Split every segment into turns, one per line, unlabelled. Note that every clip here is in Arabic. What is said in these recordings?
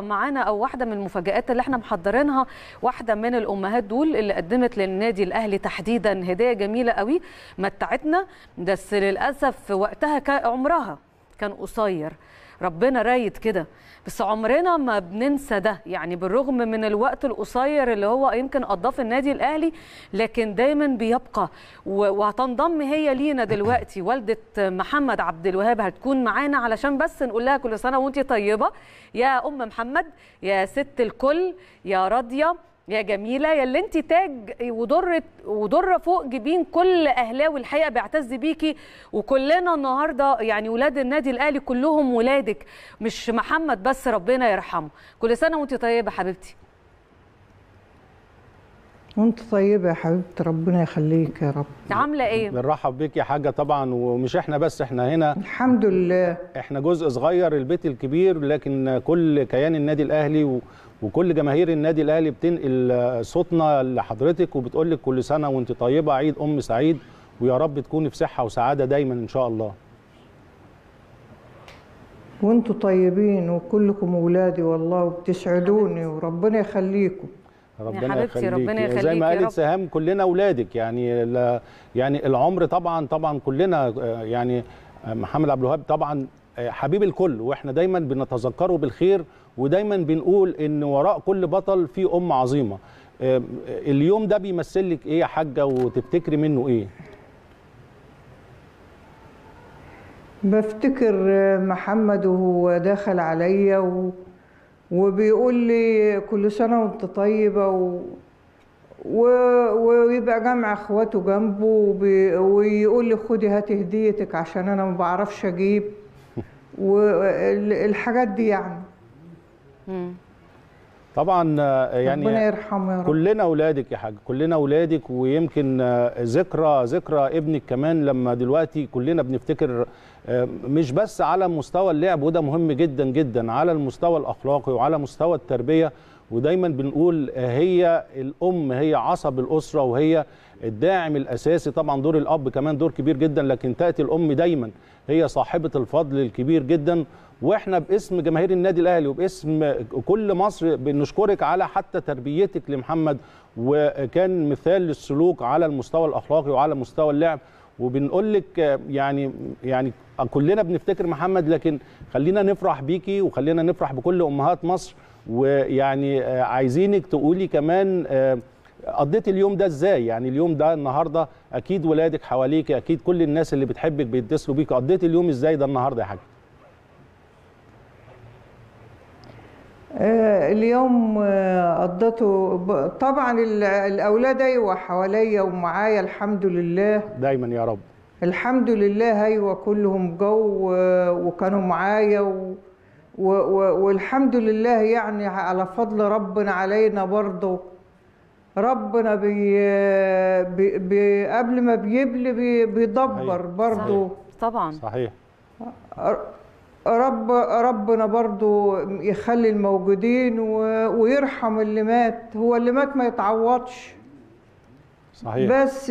معانا أو واحدة من المفاجآت اللي إحنا محضرينها واحدة من الأمهات دول اللي قدمت للنادي الأهلي تحديدا هدية جميلة قوي متعتنا بس للأسف وقتها عمرها كان قصير. ربنا رايد كده. بس عمرنا ما بننسى ده يعني بالرغم من الوقت القصير اللي هو يمكن قضاه في النادي الأهلي لكن دايما بيبقى. وهتنضم هي لينا دلوقتي والدة محمد عبد الوهاب هتكون معانا علشان بس نقول لها كل سنة وانت طيبة. يا أم محمد يا ست الكل يا راضيه يا جميلة يا اللي انت تاج وضرة وضرة فوق جبين كل أهلاوي الحقيقة بيعتز بيكي. وكلنا النهارده يعني ولاد النادي الأهلي كلهم ولادك مش محمد بس ربنا يرحمه. كل سنة وانت طيبة حبيبتي.
وأنت طيبة يا حبيبتي ربنا يخليك يا رب.
عاملة إيه؟
بنرحب بيك يا حاجة طبعا ومش إحنا بس إحنا هنا.
الحمد لله.
إحنا جزء صغير البيت الكبير لكن كل كيان النادي الأهلي و... وكل جماهير النادي الأهلي بتنقل صوتنا لحضرتك وبتقول لك كل سنة وأنت طيبة عيد أم سعيد ويا رب تكوني في صحة وسعادة دايما إن شاء الله.
وأنتوا طيبين وكلكم اولادي والله وبتسعدوني وربنا يخليكم.
ربنا
حبيبتي،
يخليك
ربنا يخليك.
زي ما
يا.
قالت سهام كلنا اولادك يعني لا يعني العمر طبعا طبعا كلنا آه، يعني آه، محمد عبد الوهاب طبعا آه، حبيب الكل. وإحنا دايما بنتذكره بالخير ودايما بنقول إن وراء كل بطل في أم عظيمة. اليوم ده بيمثل لك إيه يا حاجة وتفتكري منه إيه؟
بفتكر محمد وهو داخل عليا و... وبيقول لي كل سنة وانت طيبة و... و... ويبقى جمع اخواته جنبه وبي... ويقول لي خدي هاتي هديتك عشان أنا ما بعرفش أجيب والحاجات دي يعني.
طبعا آه، يعني
ربنا يرحمه يا رب.
كلنا أولادك يا حاج كلنا أولادك ويمكن آه، ذكرى ذكرى ابنك كمان لما دلوقتي كلنا بنفتكر آه، مش بس على مستوى اللعب وده مهم جدا جدا على المستوى الأخلاقي وعلى مستوى التربية. ودايما بنقول هي الأم هي عصب الأسرة وهي الداعم الأساسي. طبعا دور الأب كمان دور كبير جدا لكن تأتي الأم دايما هي صاحبة الفضل الكبير جدا. وإحنا باسم جماهير النادي الاهلي وباسم كل مصر بنشكرك على حتى تربيتك لمحمد وكان مثال للسلوك على المستوى الاخلاقي وعلى مستوى اللعب. وبنقول لك يعني يعني كلنا بنفتكر محمد لكن خلينا نفرح بيكي وخلينا نفرح بكل أمهات مصر. ويعني عايزينك تقولي كمان آه، قضيت اليوم ده إزاي؟ يعني اليوم ده النهارده أكيد ولادك حواليك أكيد كل الناس اللي بتحبك بيتصلوا بيك قضيت اليوم إزاي ده النهارده يا حاج؟
اليوم آه، قضيته طبعا ال- الأولاد أيوه حواليا ومعايا الحمد لله.
دايما يا رب.
الحمد لله أيوه كلهم جو و- وكانوا معايا و و و والحمد لله يعني على فضل ربنا علينا برضه. ربنا بي بي بي قبل ما بيبلي بي بيدبر. برضه.
طبعا.
صحيح.
رب ربنا برضو يخلي الموجودين و- ويرحم اللي مات. هو اللي مات ما يتعوضش.
صحيح.
بس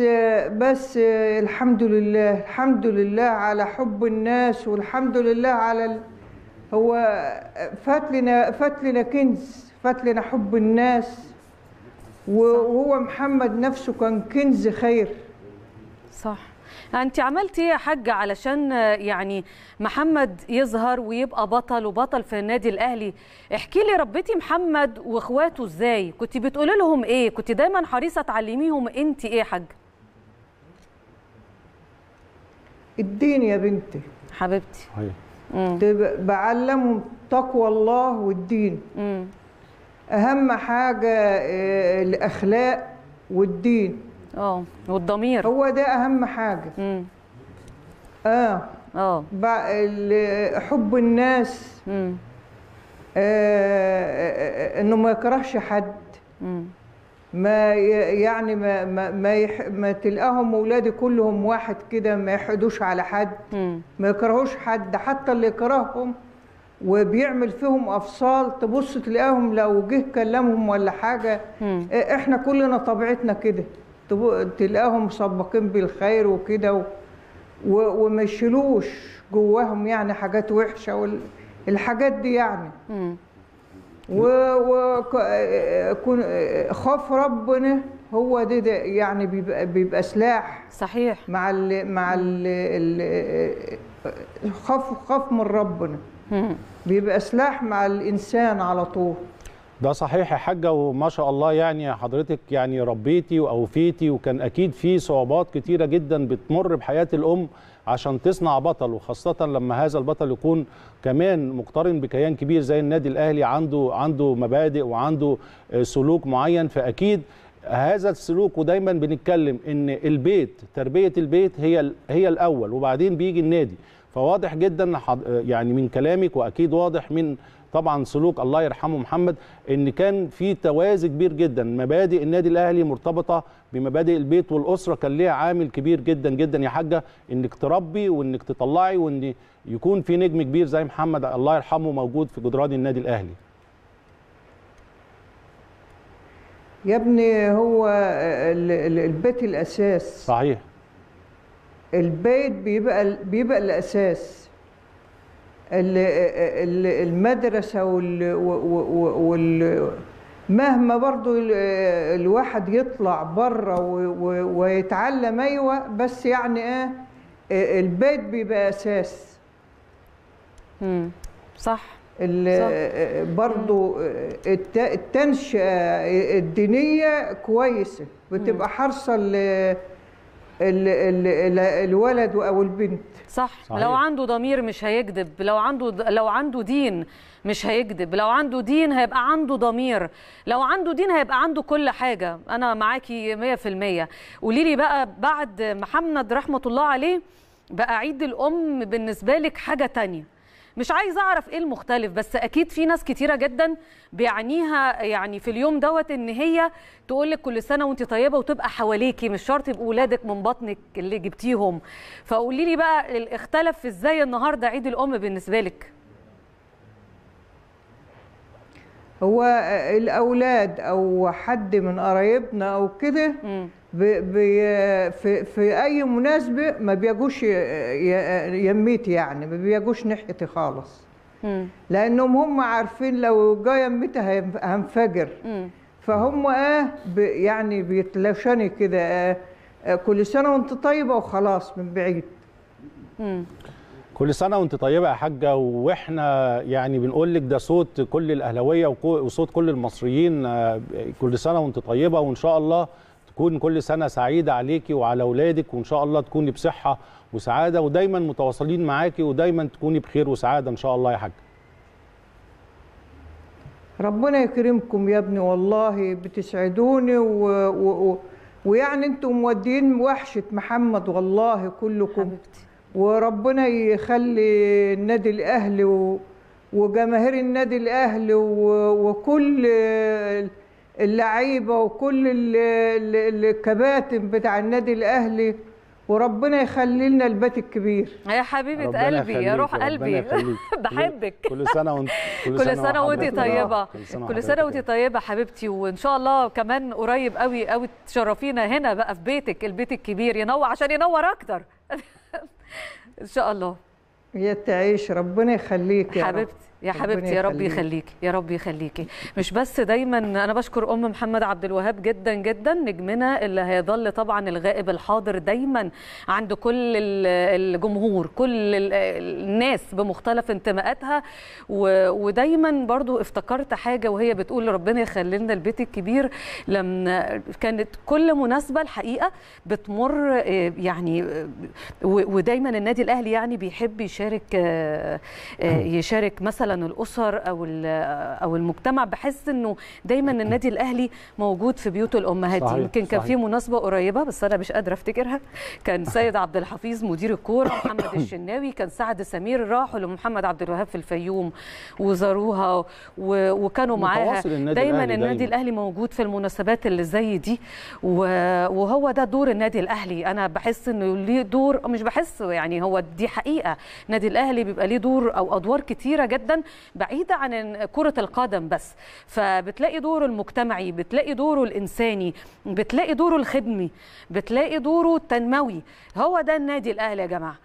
بس الحمد لله الحمد لله على حب الناس والحمد لله على ال... هو فات لنا فات لنا كنز فات لنا حب الناس. وهو محمد نفسه كان كنز خير.
صح. أنت عملتي إيه يا حاجة علشان يعني محمد يظهر ويبقى بطل وبطل في النادي الأهلي؟ احكي لي ربيتي محمد وإخواته إزاي؟ كنت بتقولي لهم إيه؟ كنت دايما حريصة تعلميهم أنت إيه يا حاجة
الدين يا بنتي.
حبيبتي.
تبقى- بعلمهم تقوى الله والدين.
امم
أهم حاجة آه، الأخلاق والدين.
آه والضمير.
هو ده أهم حاجة.
امم
آه. آه. حب الناس.
امم
آه، إنه ما يكرهش حد.
امم
ما يعني ما ما ما, يح ما تلقاهم اولادي كلهم واحد كده ما يحدوش على حد.
امم
ما يكرهوش حد. حتى اللي يكرههم وبيعمل فيهم أفصال تبص تلاقيهم لو جه كلمهم ولا حاجة.
مم.
إحنا كلنا طبيعتنا كده. تلاقيهم مسبقين بالخير وكده وما يشيلوش جواهم يعني حاجات وحشة وال- الحاجات دي يعني.
امم
و و ك- كن- خوف ربنا هو ده, ده يعني بيبقى بيبقى سلاح.
صحيح.
مع ال مع ال خوف خوف من ربنا. بيبقى سلاح مع الإنسان على طول.
ده صحيح يا حاجة وما شاء الله يعني حضرتك يعني ربيتي وأوفيتي وكان أكيد في صعوبات كتيرة جدا بتمر بحياة الأم عشان تصنع بطل وخاصة لما هذا البطل يكون كمان مقترن بكيان كبير زي النادي الأهلي عنده عنده مبادئ وعنده آه، سلوك معين. فأكيد هذا السلوك ودايما بنتكلم إن البيت تربية البيت هي هي الأول وبعدين بيجي النادي. فواضح جدا يعني من كلامك وأكيد واضح من طبعا سلوك الله يرحمه محمد إن كان في توازي كبير جدا. مبادئ النادي الأهلي مرتبطة بمبادئ البيت والأسرة كان ليها عامل كبير جدا جدا يا حاجة. إنك تربي وإنك تطلعي وإن يكون في نجم كبير زي محمد الله يرحمه موجود في جدران النادي الأهلي.
يا ابني هو ال- ال- البيت الأساس.
صحيح.
البيت بيبقى بيبقى الأساس. ال- ال- المدرسة وال, وال مهما برضو ال- الواحد يطلع بره ويتعلم أيوه بس يعني إيه البيت بيبقى أساس.
مم. صح.
برضو الت- التنشئة الدينية كويسة بتبقى ال- الولد أو البنت.
صح.
صحيح.
لو عنده ضمير مش هيكذب. لو عنده لو عنده دين مش هيكذب. لو عنده دين هيبقى عنده ضمير. لو عنده دين هيبقى عنده كل حاجة. أنا معاكي 100% قولي لي بقى بعد محمد رحمة الله عليه بقى عيد الأم بالنسبة لك حاجة تانية. مش عايزه أعرف إيه المختلف بس أكيد في ناس كتيرة جدا بيعنيها يعني في اليوم دوت إن هي تقول لك كل سنة وانت طيبة وتبقى حواليكي مش شرط يبقوا ولادك من بطنك اللي جبتيهم. فقولي لي بقى اختلف إزاي النهارده عيد الأم بالنسبة لك؟
هو الأولاد أو حد من قرايبنا أو كده في في أي مناسبة ما بيجوش يميتي يعني ما بيجوش ناحيتي خالص
مم.
لأنهم هم عارفين لو جا يميتي هنفجر. فهم آه ب- يعني بيتلاشاني كده آه آه كل سنة وأنت طيبة وخلاص من بعيد
مم.
كل سنة وأنت طيبة يا حاجة وإحنا يعني بنقول لك ده صوت كل الأهلاوية وصوت كل المصريين آه، كل سنة وأنت طيبة وإن شاء الله تكون كل سنة سعيدة عليكي وعلى اولادك وإن شاء الله تكوني بصحة وسعادة ودايما متواصلين معاكي ودايما تكوني بخير وسعادة إن شاء الله يا حاجة
ربنا يكرمكم يا ابني والله بتسعدوني و... و... و... ويعني أنتم مودين وحشة محمد والله كلكم.
حبيبتي.
وربنا يخلي النادي الأهلي و... وجماهير النادي الأهلي و... وكل اللعيبة وكل ال- ال- الكباتن بتاع النادي الأهلي وربنا يخلي لنا البيت الكبير.
يا حبيبة
ربنا
قلبي يا روح
ربنا
قلبي. بحبك.
كل سنة وانت
كل سنة وانت طيبة.
كل
سنة وانت طيبة حبيبتي. وإن شاء الله كمان قريب قوي قوي تشرفينا هنا بقى في بيتك البيت الكبير. ينور عشان ينور أكتر. إن شاء الله.
يا تعيش ربنا يخليك يا رب.
حبيبتي. يا حبيبتي يا رب
يخليك.
يخليكي يا رب يخليكي مش بس دايما أنا بشكر أم محمد عبد الوهاب جدا جدا نجمنا اللي هيظل طبعا الغائب الحاضر دايما عند كل ال- الجمهور كل ال- الناس بمختلف انتماءاتها. ودايما برضو افتكرت حاجة وهي بتقول ربنا يخلي لنا البيت الكبير. لما كانت كل مناسبة الحقيقة بتمر آه، يعني ودايما النادي الأهلي يعني بيحب يشارك آه، آه، يشارك مثلا الأسر أو ال- أو المجتمع بحس إنه دايما النادي الأهلي موجود في بيوت الأمهات.
صحيح،
يمكن كان. في مناسبة قريبة بس أنا مش قادرة أفتكرها. كان سيد عبد الحفيظ مدير الكورة محمد الشناوي كان سعد سمير راحوا لمحمد عبد الوهاب في الفيوم وزاروها وكانوا معاها.
النادي
دايما
الأهلي
النادي. الأهلي موجود في المناسبات اللي زي دي. وهو ده دور النادي الأهلي. أنا بحس إنه ليه دور مش بحس يعني هو دي حقيقة. النادي الأهلي بيبقى ليه دور أو أدوار كتيرة بعيدة عن كرة القدم بس. فبتلاقي دوره المجتمعي بتلاقي دوره الإنساني بتلاقي دوره الخدمي بتلاقي دوره التنموي. هو ده النادي الأهلي يا جماعة.